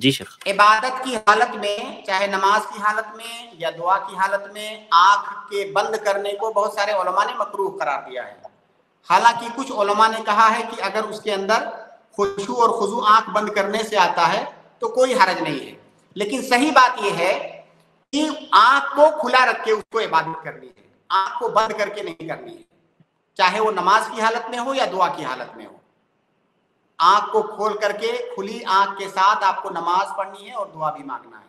जी शेख। इबादत की हालत में, चाहे नमाज़ की हालत में या दुआ की हालत में, आँख के बंद करने को बहुत सारे उलमा ने मकरूह करार दिया है। हालाँकि कुछ उलमा ने कहा है कि अगर उसके अंदर खुशू और खुजू आँख बंद करने से आता है तो कोई हरज नहीं है। लेकिन सही बात यह है कि आँख को खुला रख के उसको इबादत करनी है। आँख को बंद करके नहीं करनी है। चाहे वो नमाज़ की हालत में हो या दुआ की हालत में हो। आँख को खोल करके खुली आँख के साथ आपको नमाज़ पढ़नी है और दुआ भी मांगना है।